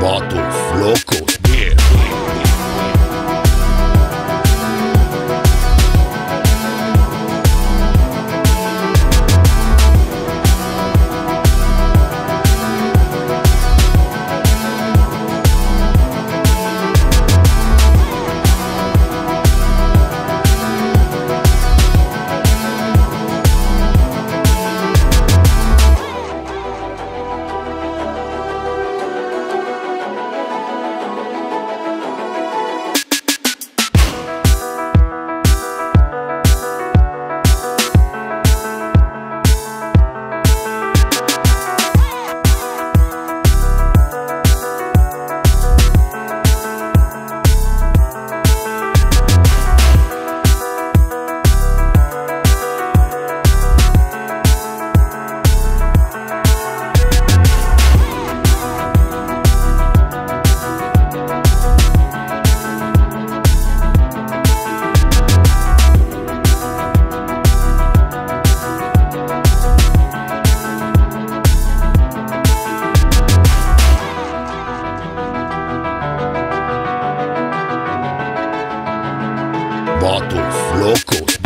Motos loucos. Motos loucos.